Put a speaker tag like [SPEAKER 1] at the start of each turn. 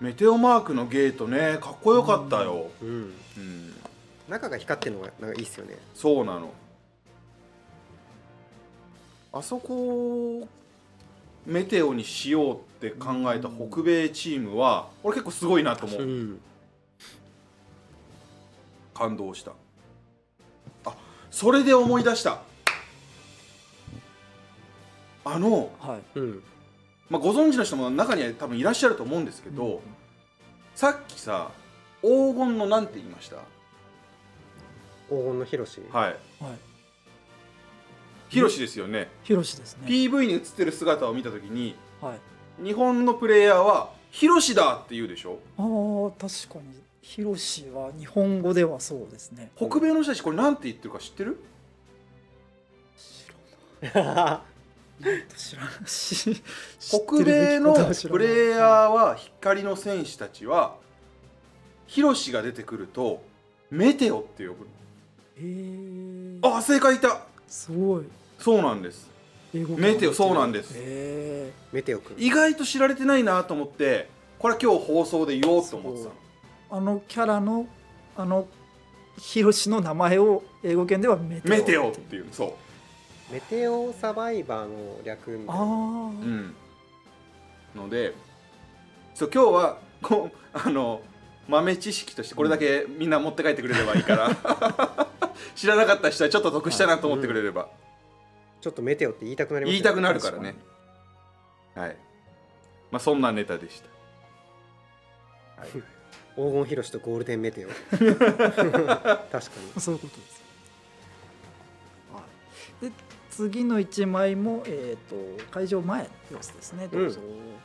[SPEAKER 1] メテオマークのゲートね。かっこよかったよ、
[SPEAKER 2] うん。
[SPEAKER 1] うん、
[SPEAKER 2] 中が光ってるのがなんかいいっすよね。
[SPEAKER 1] そうなの。あそこをメテオにしようって考えた北米チームは俺結構すごいなと思う、
[SPEAKER 2] うん。
[SPEAKER 1] 感動した。あそれで思い出した。あの、
[SPEAKER 3] はい。
[SPEAKER 2] うん
[SPEAKER 1] まあ、ご存知の人も中には多分いらっしゃると思うんですけど、さっきさ黄金のなんて言いました？
[SPEAKER 2] 黄金のヒロシ？
[SPEAKER 1] はい。
[SPEAKER 3] はい。
[SPEAKER 1] ヒロシですよね、
[SPEAKER 3] ヒロシですね。
[SPEAKER 1] PV に映ってる姿を見た時に
[SPEAKER 3] はい。
[SPEAKER 1] 日本のプレイヤーは「ヒロシだ!」って言うでしょ？
[SPEAKER 3] ああ確かに。ヒロシは日本語ではそうですね。
[SPEAKER 1] 北米の人たちこれなんて言ってるか知ってる？
[SPEAKER 3] 知らないし
[SPEAKER 1] 北米のプレイヤーは光の戦士たちはヒロシが出てくるとメテオって呼ぶ
[SPEAKER 3] えー、
[SPEAKER 1] あ正解いた。
[SPEAKER 3] すごい。
[SPEAKER 1] そうなんです。メテオそうなんです。
[SPEAKER 3] え
[SPEAKER 2] メテオくん。
[SPEAKER 1] 意外と知られてないなと思ってこれは今日放送で言おうと思ってたの。
[SPEAKER 3] ー、あのキャラのあのヒロシの名前を英語圏ではメテオ
[SPEAKER 1] メテオっていうそう
[SPEAKER 2] メテオサバイバーの略みたいな。
[SPEAKER 3] ああ、
[SPEAKER 1] うん、のでそう今日はこうあの豆知識としてこれだけみんな持って帰ってくれればいいから。知らなかった人はちょっと得したなと思ってくれれば、
[SPEAKER 2] ちょっとメテオって言いたくなります
[SPEAKER 1] 言いたくなるからね。はい。まあそんなネタでした、はい、
[SPEAKER 2] 黄金ヒロシとゴールデンメテオ。確かに。
[SPEAKER 3] そういうことです。はい、で次の1枚も、えー、と会場前の様子ですねどうぞ。
[SPEAKER 2] うん